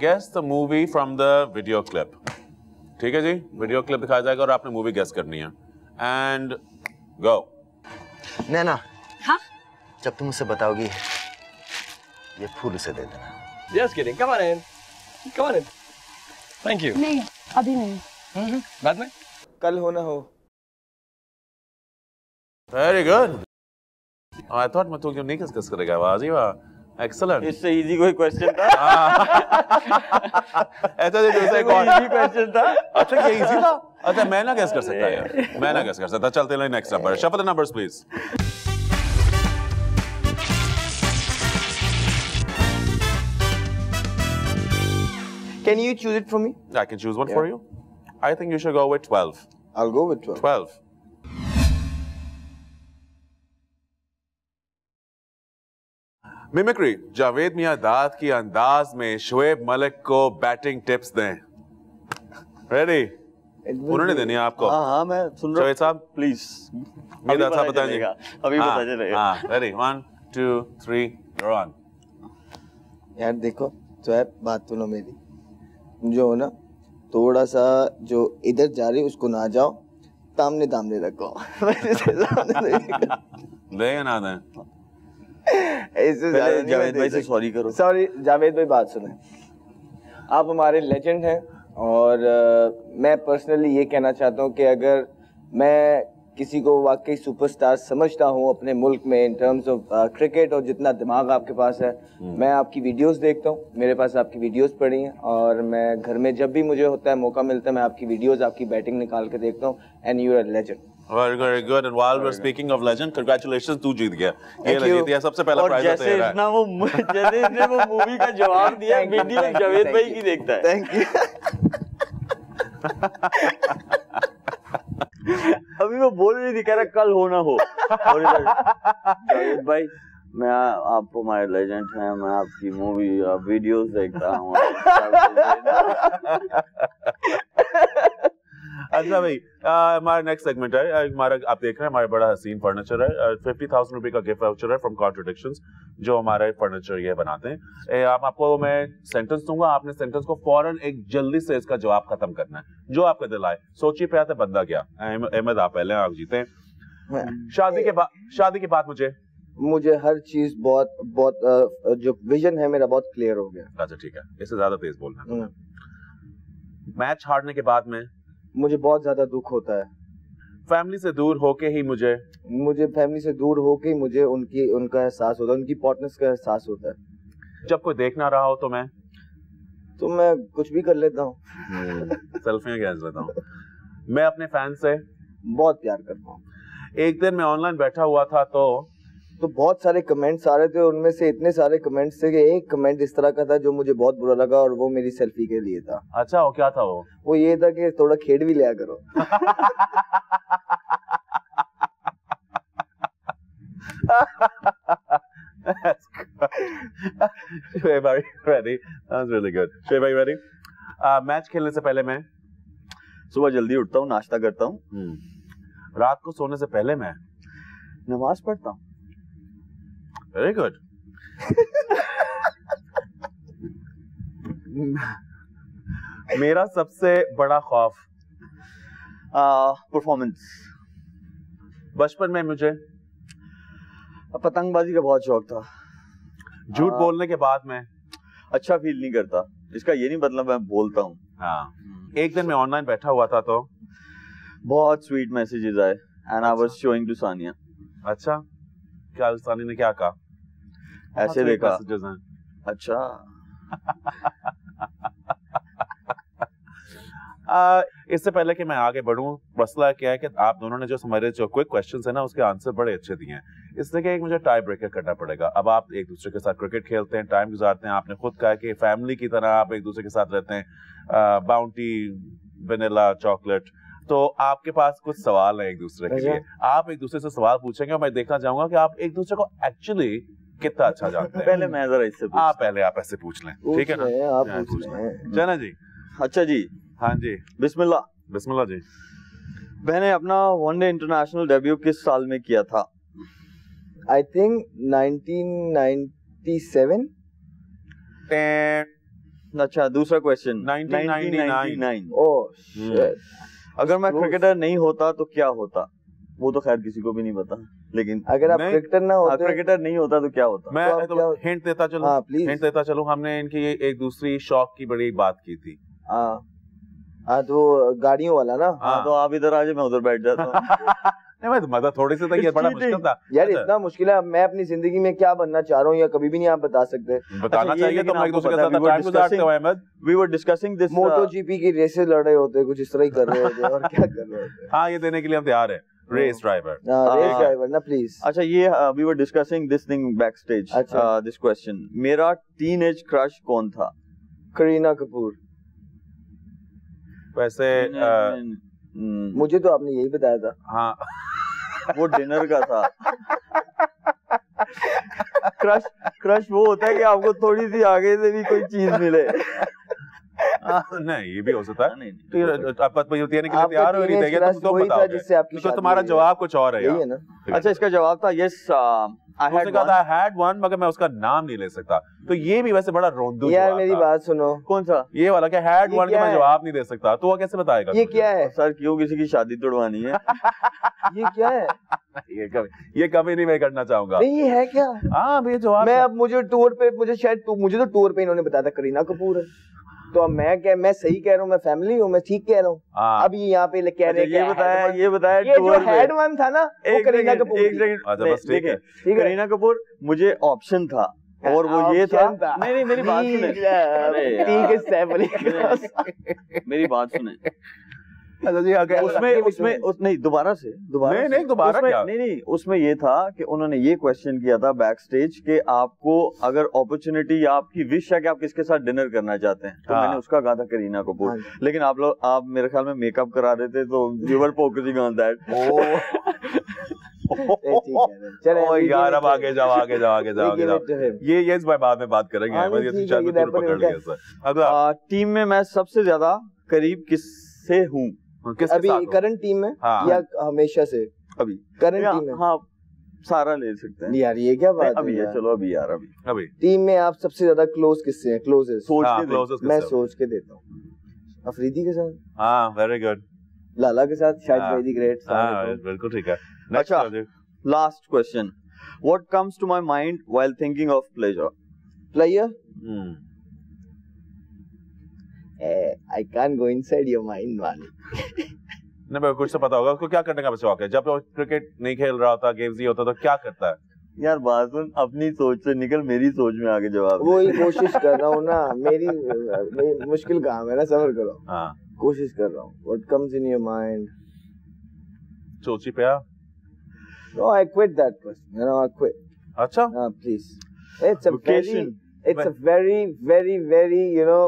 Guess the movie from the video clip ठीक है जी? वीडियो क्लिप दिखाया जाएगा और आपने मूवी गेस करनी है. And go Naina. हाँ? जब तुम उसे बताओगी ये फूल उसे दे देना। Just kidding. Come on in. Come on in. Thank you. नहीं अभी नहीं। बाद में। Kal Ho Na Ho. Very good I thought मैं तो क्यों नहीं डिस्कस करेगा वाह जी वाह एक्सीलेंट इससे इजी कोई क्वेश्चन था ऐसा जी दूसरा एक और इजी क्वेश्चन था अच्छा ये इजी था अच्छा मैं ना गेस कर सकता यार मैं ना गेस कर सकता चलते हैं next number shuffle the numbers please Can you choose it for me? I can choose one for you. I think you should go with 12. I'll go with 12. 12. Mimicry Javed मियाँ दाद की अंदाज में शुएब मलिक को बैटिंग टिप्स दें ready उन्होंने देनी है आपको हाँ हाँ मैं सुन रहा शुएब साहब प्लीज़ ये दाद साहब बताइए अभी हाँ, पता चलेगा। हाँ ready one two three you're on. यार देखो तो है बात सुनो मेरी। जो हो ना थोड़ा सा जो इधर जा रही उसको ना जाओ तामने तामने रखो दे ना दें। इससे जावेद भाई से सॉरी करो। सॉरी जावेद भाई बात सुने। आप हमारे लेजेंड हैं और अ, मैं पर्सनली ये कहना चाहता हूँ कि अगर मैं किसी को वाकई सुपरस्टार समझता हूँ अपने मुल्क में इन टर्म्स ऑफ़ क्रिकेट और जितना दिमाग आपके पास है मैं आपकी वीडियोस देखता हूँ मेरे पास आपकी वीडियोस पड़ी हैं और मैं घर में जब भी मुझे होता है मौका मिलता है मैं आपकी वीडियोस आपकी बैटिंग निकाल के देखता हूँ and you are legend very very good and while we're speaking of legend congratulations तू जीत गया। ये Thank ले you. जीत गया सबसे पहला प्राइज जैसे तेरा है। इतना वो जैसे इसने वो मूवी का जवाब दिया वीडियो जावेद भाई की देखता है। थैंक यू अभी वो बोल रही थी रहा कल हो ना हो। जावेद भाई मैं आप हमारे लेजेंड हैं मैं आपकी मूवी वीडियोस देखता हूँ। अच्छा भाई हमारा नेक्स्ट सेगमेंट है हमारा आप देख रहे हैं हमारा बड़ा हसीन फर्नीचर है फिफ्टी थाउज़ेंड रुपए का गिफ्ट वाउचर है फ्रॉम कॉन्ट्रोडिक्शंस जो हमारे फर्नीचर ये बनाते हैं। ए, आप आपको मैं सेंटेंस दूँगा आपने सेंटेंस को फ़ौरन एक जल्दी से इसका जवाब खत्म करना है जो आपके दिल आए। सोचिए पे आते बंदा क्या? अहमद आप पहले आप जीते हैं। शादी के बाद शादी के बाद मुझे? मुझे हर चीज़ बहुत बहुत जो विजन है मेरा बहुत क्लियर हो गया। अच्छा ठीक है इससे ज़्यादा तेज बोलना हम्म। मैच हारने के बाद में मुझे बहुत ज़्यादा दुख होता है। फैमिली से दूर होके ही मुझे। मुझे फैमिली से दूर होके ही मुझे उनकी उनका एहसास होता है उनकी पार्टनर्स का एहसास होता है। जब कोई देख ना रहा हो तो मैं? तो मैं कुछ भी कर लेता हूँ। सेल्फियाँ खींच लेता हूँ मैं अपने फ़ैन से बहुत प्यार करता हूँ। एक दिन मैं ऑनलाइन बैठा हुआ था तो तो बहुत सारे कमेंट्स आ रहे थे उनमें से इतने सारे कमेंट्स थे कि एक कमेंट इस तरह का था जो मुझे बहुत बुरा लगा और वो मेरी सेल्फी के लिए था अच्छा वो क्या था वो वो ये था कि थोड़ा खेड भी लिया करो Shoaib, are you ready? That was really good. Shoaib, are you ready? Uh, match खेलने से पहले मैं सुबह जल्दी उठता हूँ नाश्ता करता हूँ रात को सोने से पहले मैं नमाज़ पढ़ता हूँ वेरी गुड मेरा सबसे बड़ा खौफ परफॉर्मेंस बचपन में मुझे पतंगबाजी का बहुत शौक था। झूठ। बोलने के बाद में अच्छा फील नहीं करता। इसका ये नहीं मतलब मैं बोलता हूँ। हाँ। एक दिन मैं ऑनलाइन बैठा हुआ था तो? बहुत स्वीट मैसेजेस आए and I was showing to Sania. अच्छा। क्या सानिया ने क्या कहा? ऐसे देखा। अच्छा। आ, इससे पहले कि मैं आगे बढ़ूं मसला क्या है कि आप दोनों ने जो हमारे जो क्विक क्वेश्चंस है ना उसके आंसर बड़े अच्छे दिए हैं। इसलिए कि एक मुझे टाई ब्रेकर करना पड़ेगा। अब आप एक दूसरे के साथ क्रिकेट खेलते हैं टाइम गुजारते हैं। आपने खुद कहा कि फैमिली की तरह आप एक दूसरे के साथ रहते हैं। बाउंटी वनीला चॉकलेट तो आपके पास कुछ सवाल है एक दूसरे के। लिए। आप एक दूसरे से सवाल पूछेंगे और मैं देखना चाहूँगा कि आप एक दूसरे को एक्चुअली कितना अच्छा जानते हैं। पहले मैं जरा इससे आप पहले आप ऐसे पूछ लें। ठीक है ना? आप हाँ, पूछ हैं। चला जी। अच्छा जी। हाँ जी। बिस्मिल्लाह। बिस्मिल्लाह जी। मैंने अपना वनडे इंटरनेशनल डेब्यू किस साल में किया था? आई थिंक 1997 अच्छा दूसरा क्वेश्चन 1999 ओह शिट अगर मैं क्रिकेटर नहीं होता तो क्या होता? वो तो खैर किसी को भी नहीं पता। लेकिन अगर आप क्रिकेटर ना हाँ, होते क्रिकेटर नहीं होता तो क्या होता? मैं तो आप तो क्या- हिंट देता चलूँ? हाँ प्लीज़ हिंट देता चलूँ हमने इनकी एक दूसरी शौक की बड़ी बात की थी। हाँ। हाँ तो गाड़ियों वाला ना? हाँ। तो आप इधर आ जाए मैं उधर बैठ जाता हूँ। नहीं मैं मज़ा थोड़ी सी था ये बड़ा मुश्किल था। यार अच्छा, इतना मुश्किल है मैं अपनी ज़िंदगी में क्या बनना चाह रहा हूँ या कभी भी नहीं आप बता सकते। बताना अच्छा, चाहिए तो लेकिन हम एक दूसरे के साथ टाइम गुजारते हो Ahmed. We were discussing this Moto GP की रेसेस लड़ रहे होते कुछ इस तरह ही कर रहे होते और क्या कर रहे होते? हाँ ये देने के लिए हम तैयार है। रेस ड्राइवर हाँ, रेस हाँ। ड्राइवर ना प्लीज़ अच्छा ये we were discussing this thing backstage अच्छा। दिस क्वेश्चन मेरा टीन एज क्रश कौन था करीना कपूर वैसे अ, हम्म, मुझे तो आपने यही बताया था। हाँ। वो डिनर का था। क्रश क्रश वो होता है कि आपको थोड़ी सी आगे से भी कोई चीज़ मिले। नहीं ये भी हो सकता है। तो के लिए तैयार हो जिससे आपकी तो तुम्हारा जवाब कुछ और है है अच्छा इसका जवाब था यस वन मगर मैं उसका नाम नहीं ले सकता। तो ये भी वैसे बड़ा रोंदू यार मेरी बात सुनो। कौन सा? ये वाला क्या हैड वन का मैं जवाब नहीं दे सकता। तो वो कैसे बताएगा ये क्या है? सर क्यों किसी की शादी तोड़वानी है? ये क्या है? ये कभी ये कभी नहीं मैं करना चाहूँगा। नहीं ये है क्या? हाँ भैया जवाब मैं अब मुझे टूर पे मुझे शायद मुझे तो टूर पे इन्होंने बताया था करीना कपूर है। तो अब मैं कह मैं सही कह रहा हूँ मैं फैमिली हूँ मैं ठीक कह रहा हूँ। हाँ। अब ये यहाँ पे कह अच्छा, रहे ये बताया ये बताया ये जो हेड वन था ना वो करीना कपूर एक सेकंड अच्छा, नहीं, बस ठीक है। ठीक है। करीना कपूर मुझे ऑप्शन था और वो ये था नहीं नहीं मेरी बात सुने। ठीक है, है। मेरी बात सुने। अच्छा उसमें उसमें उस नहीं दोबारा से दोबारा नहीं, नहीं, दोबारा क्या? नहीं नहीं उसमें ये था कि उन्होंने ये क्वेश्चन किया था बैक स्टेज कि आपको अगर अपॉर्चुनिटी या आपकी विश है कि आप किसके साथ डिनर करना चाहते हैं तो हाँ। मैंने उसका कहा था करीना हाँ कपूर जी। लेकिन आप लोग आप मेरे ख्याल में मेकअप करा रहे थे तो यू फोकसिंग ऑन दैट है चले ओ यार अब आगे जाओ आगे जाओ आगे जाओ आगे जाओ. ये ये इस बार बाद में बात करेंगे हाँ, है, सर अगला टीम में मैं सबसे ज़्यादा करीब किससे हूँ? अभी साथ करंट टीम में हाँ। या हमेशा से? अभी। करंट टीम में। हाँ सारा ले सकते हैं। यार ये क्या बात अभी है है यार? चलो अभी यार अभी। अभी। टीम में आप सबसे ज़्यादा क्लोज किससे हैं? क्लोजेस्ट सोच हाँ, के देख। मैं सोच के देता हूँ। अफरीदी के साथ? हाँ वेरी गुड लाला के साथ? शायद हाँ। वेरी ग्रेट हाँ बिल्कुल ठीक है। अच्छा। Last question. What comes to my mind while thinking of pleasure? Player hmm I can't go inside your mind मालिक नहीं मेरे कुछ तो पता होगा उसको क्या करने का शौक है? जब वो क्रिकेट नहीं खेल रहा होता गेम्स नहीं होता तो क्या करता है? यार बात सुन अपनी सोच से निकल मेरी सोच में आगे जवाब दे। वही कोशिश कर रहा हूँ ना मेरी, मेरी मुश्किल काम है ना सबर करो। हाँ। कोशिश कर रहा हूँ what comes in your mind सोची पे आ? No I quit that person you know I quit अच्छा? हाँ please it's a very it's a very very very you know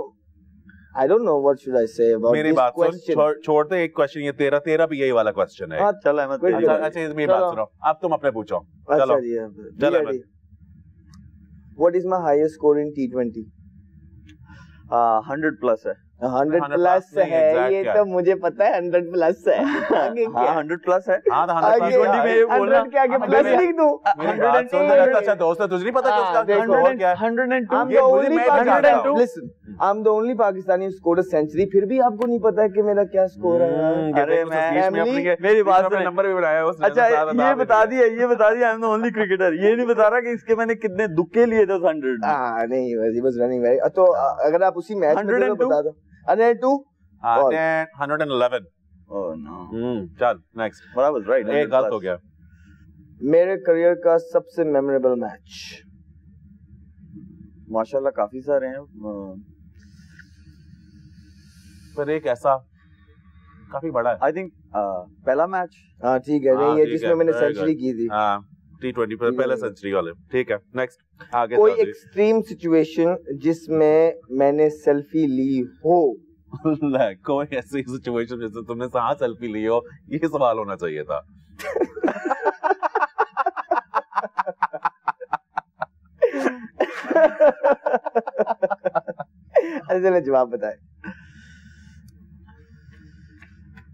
I don't know what should I say about मेरी बात सुन छोड़ छोड़ते एक question ये तेरा तेरा भी यही वाला क्वेश्चन है। चलो चल अहमद अच्छा। अच्छा मेरी बात। सुनो। अब तुम अपने पूछो। अच्छा चलो। चलो, what is my highest score in टी20 हाँ, 100 प्लस है। 100 100 प्लस है ये तो मुझे पता है 100 प्लस है। आगे हाँ क्या 100 प्लस है हाँ आगे 100 T20 में ये बोलना। 100 के आगे प्लस लिख दूँ? मेरी बात सुन मेरा अच्छा दोस्त तुझे नहीं पता कि उसका देखो, स्कोर क्या 102 I'm ये the मुझे only मैं जानता Pakistani listen I'm the only Pakistani who scored a century फिर भी आपको नहीं पता है कि मेरा क्या स्कोर है। हम्म, अरे मैं- मेरी बात नंबर भी अच्छा ये बता दिया। ये बता दिया I am the only cricketer ये नहीं बता रहा कि इसके मैंने कितने दुखे लिए थे उस 100 में। हाँ नहीं running very तो अगर आप उसी मैच में तो 102? बता दो। 102 हाँ, 111 ओह नो हम्म। चल next but I was right एक गलत हो गया। मेरे करियर का सबसे मेमोरेबल मैच माशाल्लाह काफ़ी सारे हैं। पर एक ऐसा काफ़ी बड़ा है। आई थिंक uh, पहला मैच हाँ ठीक है हाँ, नहीं ये जिसमें मैंने सेंचुरी की थी। हाँ। टी ट्वेंटी पर ठीक पहले सेंचुरी वाले। ठीक है नेक्स्ट आगे कोई एक्सट्रीम सिचुएशन जिसमें मैंने सेल्फी ली हो? कोई ऐसी सिचुएशन जैसे तुमने कहाँ सेल्फी ली हो ये सवाल होना चाहिए था। अच्छा जवाब बताए।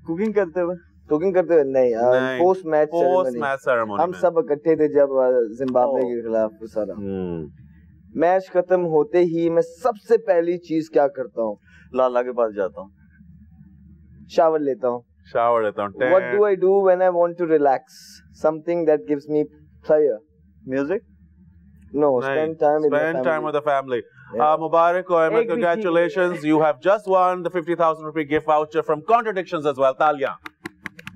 कुकिंग करते हुए। कुकिंग करते हुए नहीं नहीं, post match post match ceremony हम सब इकट्ठे थे जब जिम्बाब्वे Oh. के खिलाफ सारा हम्म मैच खत्म होते ही मैं सबसे पहली चीज़ क्या करता हूँ लाला के पास जाता हूँ शावर लेता हूँ शावर लेता हूँ What do I do when I want to relax? Something that gives me pleasure. Music No, spend time with spend time with the family. Yeah. Uh, Mubarak एक congratulations. You have just won the 50,000 rupee gift voucher from Contradictions as well. Talia.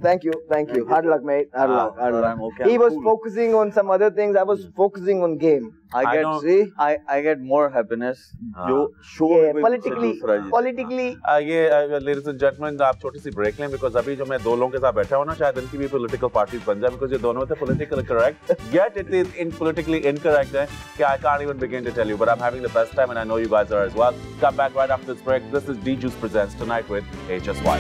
Thank you, thank you. Hard luck, mate. Hard Ah, luck, hard but luck. I'm okay, He I'm was cool. focusing on some other things. I was focusing on game. I I get know- See? I I get more happiness हाँ. जो show Yeah, में कोई politically, दूसरा जीत- politically. Uh, ये ladies and gentleman आप छोटी सी break लें because अभी जो मैं दो लोगों के साथ बैठा हूँ ना शायद इनकी भी पॉलिटिकल पार्टीज बन जाए बिकॉज ये दोनों थे political correct yet it is in politically incorrect है कि I can't even begin to tell you but I'm having the best time and I know you guys are as well come back right after this break this is D Juice presents tonight with HSY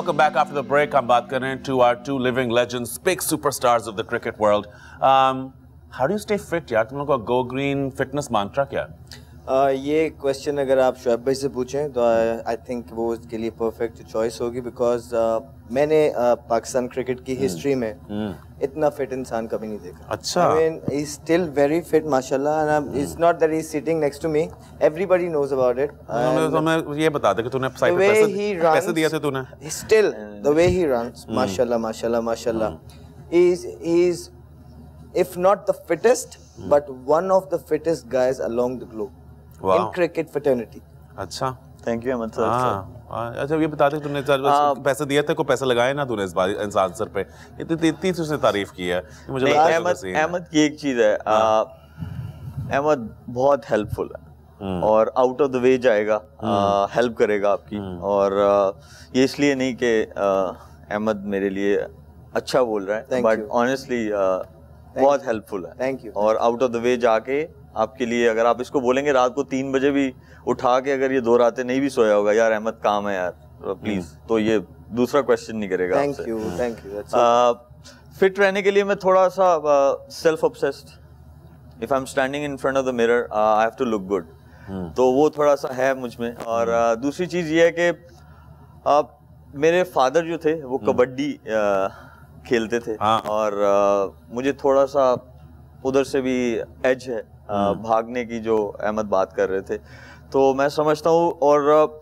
Welcome back after the break. I'm baat kar rahe hain to our two living legends, big superstars of the cricket world. Um, how do you stay fit, यार? तुम लोग का Go Green fitness mantra क्या है? आ, ये question अगर आप शुएब भाई से पूछें तो आई थिंक वो उसके लिए परफेक्ट चॉइस होगी बिकॉज़ मैंने पाकिस्तान क्रिकेट की हिस्ट्री में इतना फिट इंसान कभी नहीं देखा। अच्छा। I mean he still very fit माशाल्लाह and it's not that he is sitting next to me everybody knows about it तो मैं ये बता दे कि तूने साइड पे पैसे पैसे दिए थे तूने। Still, the way he runs, mashallah, mashallah, mashallah, is is if not the fittest, but one of the fittest guys along the globe In cricket fraternity. अच्छा। थैंक यू अहमद सर हाँ। हाँ, अच्छा ये बता दे बस पैसे दिए थे को पैसे लगाए ना तूने इस बार इस आंसर पे? इतनी इतनी उसने तारीफ़ की है। मुझे नहीं अहमद ही है। अहमद की एक चीज़ है अहमद बहुत हेल्पफुल है। और आउट ऑफ़ द वे जाएगा हेल्प करेगा आपकी। और आ, ये इसलिए नहीं कि अहमद मेरे लिए अच्छा बोल रहा है बट ऑनेस्टली बहुत हेल्पफुल है। Thank you. और आउट ऑफ़ द वे जाके आपके लिए। अगर आप इसको बोलेंगे रात को तीन बजे भी उठा के अगर ये दो रातें नहीं भी सोया होगा यार अहमद काम है यार प्लीज़। तो ये दूसरा क्वेश्चन नहीं करेगा thank you. That's it. Fit रहने के लिए मैं थोड़ा सा self obsessed if I am standing in front of the mirror I have to look good तो वो थोड़ा सा है मुझमें। और uh, दूसरी चीज़ ये है कि uh, मेरे फादर जो थे वो कबड्डी uh, खेलते थे। हाँ। और uh, मुझे थोड़ा सा उधर से भी एज है। भागने की जो अहमद बात कर रहे थे। तो मैं समझता हूँ और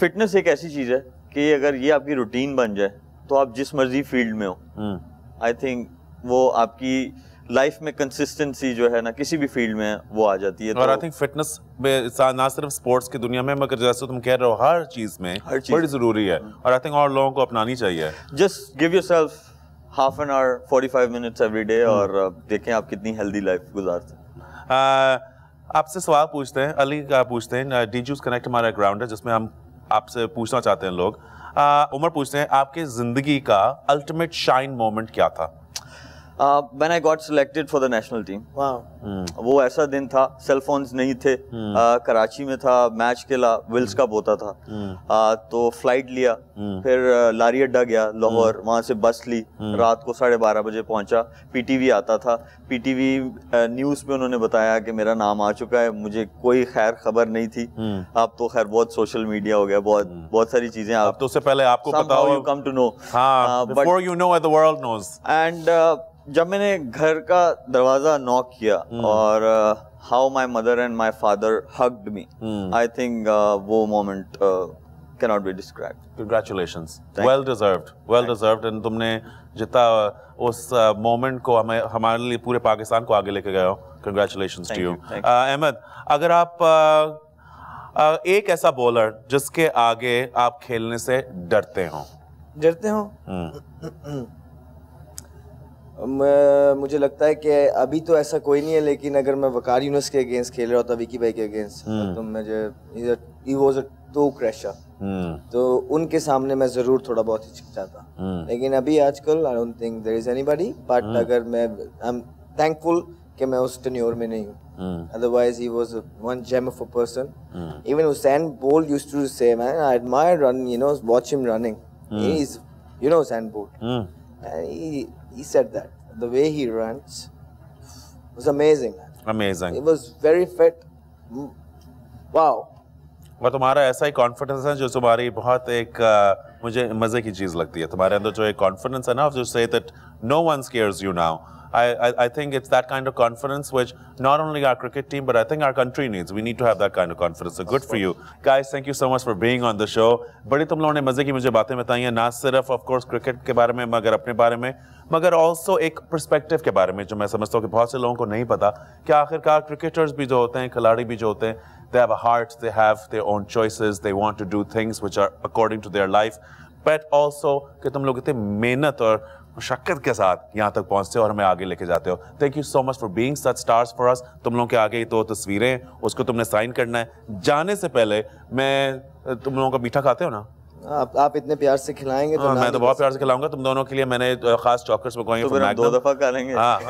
फिटनेस एक ऐसी चीज़ है कि अगर ये आपकी रूटीन बन जाए तो आप जिस मर्ज़ी फ़ील्ड में हो। हम्म, आई थिंक वो आपकी लाइफ में कंसिस्टेंसी जो है ना किसी भी फ़ील्ड में वो आ जाती है। और आई थिंक फिटनेस ना सिर्फ़ स्पोर्ट्स की दुनिया में मगर जैसे तुम कह रहे हो हर चीज़ में हर चीज़ बड़ी ज़रूरी है। और आई थिंक और लोगों को अपनानी चाहिए। Just give yourself half an hour 45 minutes every day और देखें आप कितनी हेल्दी लाइफ गुजारते हैं। आपसे सवाल पूछते हैं अली का पूछते हैं डी जूस कनेक्ट हमारा ग्राउंड है जिसमें हम आपसे पूछना चाहते हैं लोग। आ, उमर पूछते हैं आपके ज़िंदगी का अल्टीमेट शाइन मोमेंट क्या था? When I got selected for the national team वो ऐसा दिन था सेल फोन्स नहीं थे आ, कराची में था मैच खेला विल्स कप होता था। आ, तो फ़्लाइट लिया फिर आ, लारी अड्डा गया लाहौर वहाँ से बस ली रात को साढ़े बारह बजे पहुँचा पीटीवी आता था। पीटीवी न्यूज़ पे उन्होंने बताया कि मेरा नाम आ चुका है मुझे कोई खैर खबर नहीं थी। अब तो खैर बहुत सोशल मीडिया हो गया बहुत बहुत सारी चीज़ें आप तो उससे पहले आपको पता हो come to know हाँ Uh, but- before you know the world knows and जब मैंने घर का दरवाज़ा नॉक किया और how my mother and my father hugged me I think वो moment cannot be described congratulations Thank well deserved well deserved and तुमने जितना उस मोमेंट को हमें हमारे लिए पूरे पाकिस्तान को आगे लेके गए हो। Congratulations to Thank you you, thank Ahmed अगर आप uh, uh, एक ऐसा बॉलर जिसके आगे आप खेलने से डरते हो। डरते हो? हम्म, मैं- मुझे लगता है कि अभी तो ऐसा कोई नहीं है लेकिन अगर मैं वकार यूनुस के अगेंस्ट खेल रहा होता विकी भाई के अगेंस्ट तो मुझे he was a to crusher हम्म, तो उनके सामने मैं ज़रूर थोड़ा बहुत हिचकिचाता हम्म। लेकिन अभी आजकल I don't think there is anybody but अगर मैं आई एम थैंकफुल कि मैं उस टेन्योर में नहीं हूँ हम्म, was a, one gem of a person. Even Usain Bolt used to say, "Man, I admire run. You know, watch him running. He's, you know, Usain Bolt. Hmm, And he he said that the way he runs was amazing. Man. amazing. He was very fit. Mm. Wow. और तुम्हारा ऐसा ही confidence है जो तुम्हारी बहुत एक अ, मुझे मजे की चीज लगती है तुम्हारे अंदर जो एक कॉन्फिडेंस है ना जो से that no one scares you now I, I, I think it's that kind of confidence which not only our cricket team, but I think our country needs. We need to have that kind of confidence. So good for you. Guys, thank you so much for being on the show. बड़ी तुम लोगों ने मजे की मुझे बातें बताई हैं ना सिर्फ ऑफ कोर्स क्रिकेट के बारे में मगर अपने बारे में मगर ऑल्सो एक पर्सपेक्टिव के बारे में जो मैं समझता हूँ कि बहुत से लोगों को नहीं पता कि आखिरकार क्रिकेटर्स भी जो होते हैं खिलाड़ी भी जो होते हैं they have a heart, they have their own choices, they want to do things which are according to their life, but कि तुम लोग इतने मेहनत और मुशक्कत के साथ यहाँ तक पहुँचते हो और हमें आगे लेके जाते हो। Thank you so much for being such stars for us तुम लोगों के आगे तो तस्वीरें उसको तुमने साइन करना है। जाने से पहले मैं तुम लोगों का मीठा खाते हो ना? आप आप इतने प्यार से खिलाएँगे तो आ, मैं तो बहुत प्यार से खिलाऊँगा तुम दोनों के लिए मैंने खास चॉकलेट्स मंगवाई तो हैं फिर from हम दो दफ़ा खा लेंगे। हाँ।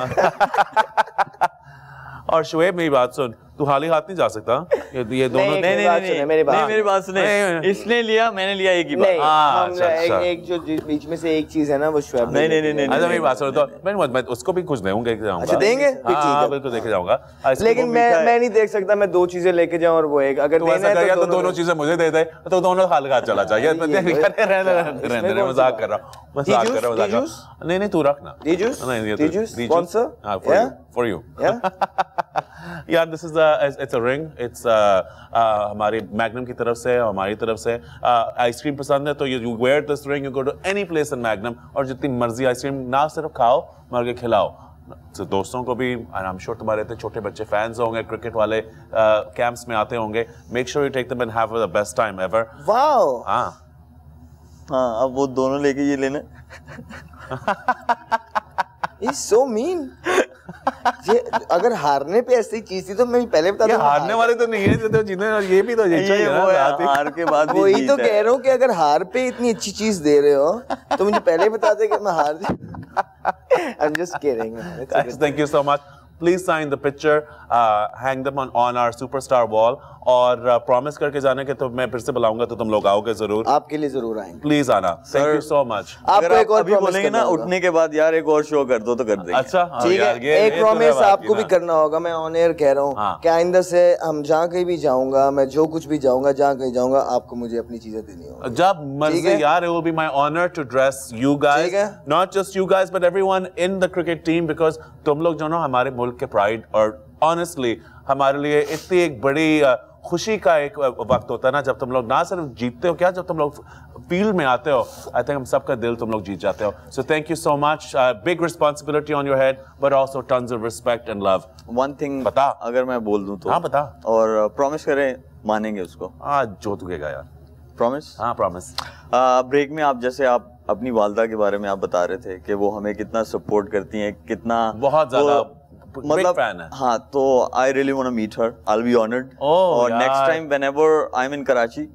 और शुएब मेरी बात सुन। तू हाली हाथ नहीं जा सकता? ये ये दोनों नहीं, नहीं नहीं नहीं मेरी बात नहीं मेरी बात सुने। नहीं, इसने लिया मैंने लिया एक ही बात हाँ, अच्छा, एक, अच्छा। एक जो बीच में से एक चीज़ है ना वो शुएब नहीं, नहीं, नहीं, नहीं, अच्छा मेरी बात सुनो तो मैं मैं उसको भी कुछ दूँगा देखे जाऊँगा। अच्छा, देंगे? फिर ठीक हाँ है। बिल्कुल देखे जाऊँगा। लेकिन मैं मैं नहीं देख सकता मैं दो चीज़ें लेके जाऊँ और वो एक अगर तू देना ऐसा है तो तो दोनों चीज़ें मुझे दे दे। तो दोनों खाल खा चला रहने कौन मज़ाक कर रहा हूँ। मज़ाक कर रहा हूँ मज़ाक? हूँ। नहीं नहीं तू रखना। Djuice? नहीं तो- जूस? Sponsor? हाँ फॉर यू फॉर यू? यार this is it's a ring it's हमारी मैग्नम की तरफ़ से हमारी तरफ़ से। आइसक्रीम पसंद है तो you wear this ring you go to any place in Magnum और जितनी मर्ज़ी आइसक्रीम ना सिर्फ़ खाओ मगर के खिलाओ। तो दोस्तों को भी आई एम श्योर तुम्हारे इतने छोटे बच्चे फैंस होंगे क्रिकेट वाले कैंप्स में आते होंगे। Make sure you take them and have the best time ever wow हाँ। हाँ अब वो दोनों लेके ये लेना। इज़ सो मीन ये अगर हारने पे ऐसी चीज़ थी तो मैं पहले बता दूँ। हारने वाले तो नहीं है जो तो जीतने और ये भी तो ये ये चाहिए वो हार के बाद भी वही तो कह रहा हूँ कि अगर हार पे इतनी अच्छी चीज़ दे रहे हो तो मुझे पहले ही बता दे कि मैं हार I am just kidding thank you so so much. Sign sign the picture, uh, hang them on, on our superstar और प्रॉमिस करके जाने के तो मैं फिर से बुलाऊँगा तो तुम लोग आओगे ज़रूर आपके लिए ज़रूर आएँगे प्लीज़ आना थैंक यू सो मच आपको एक और अभी बोलेंगे ना उठने के बाद यार एक और शो कर दो तो कर देंगे अच्छा हाँ ठीक है एक ये तो प्रॉमिस आपको भी करना होगा मैं ऑन एयर कह रहा हूँ हाँ। कि आइंदा से हम जहाँ कहीं भी जाऊँगा मैं जो कुछ भी जाऊँगा जहाँ कहीं जाऊँगा आपको मुझे अपनी चीज़ें देनी होगी जब मर्ज़ी? यार it will be my honor to dress you guys ठीक है? not just you guys but everyone in the cricket team because तुम लोग जो ना हमारे मुल्क के प्राइड और honestly हमारे लिए इतनी एक बड़ी खुशी का एक वक्त होता है ना जब तुम लोग ना सिर्फ़ जीतते हो क्या? जब तुम लोग फ़ील्ड में आते हो आई थिंक हम सबका दिल तुम लोग जीत जाते हो। So thank you so much big responsibility on your head but also tons of respect and love one thing बता। अगर मैं बोल दूँ तो हाँ, बता। और प्रॉमिस करें मानेंगे उसको। आज जो तुगेगा यार। प्रॉमिस हाँ प्रॉमिस ब्रेक में आप जैसे आप अपनी वालदा के बारे में आप बता रहे थे कि वो हमें कितना सपोर्ट करती हैं कितना बहुत ज़्यादा मतलब हाँ। तो I really want meet her I be honoured और next time whenever I am in Karachi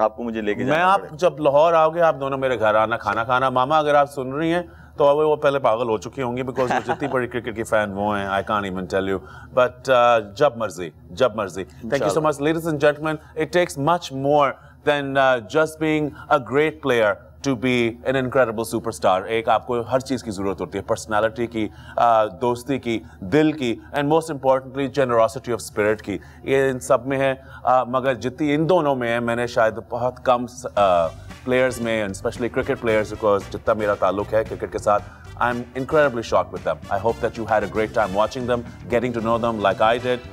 आपको मुझे लेके मैं आप जब लाहौर आओगे आप दोनों मेरे घर आना खाना खाना। मामा अगर आप सुन रही हैं तो अब वो पहले पागल हो चुकी होंगी बिकॉज़ वो जितनी बड़ी क्रिकेट की फ़ैन वो हैं I can't even tell you but जब मर्ज़ी जब मर्ज़ी। Thank you so much ladies and gentleman it takes much more than just being a great player to be an incredible superstar एक आपको हर चीज़ की ज़रूरत होती है पर्सनालिटी की uh, दोस्ती की दिल की and most importantly generosity of spirit की ये इन सब में है uh, मगर जितनी इन दोनों में है मैंने शायद बहुत कम प्लेयर्स में and specially cricket players because जितना मेरा ताल्लुक है क्रिकेट के साथ I am incredibly shocked with them. I hope that you had a great time watching them, getting to know them like I did.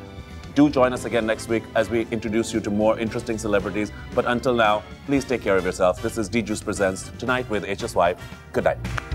Do join us again next week as we introduce you to more interesting celebrities. But until now, please take care of yourself. This is D Juice Presents Tonight with HSY. Good night.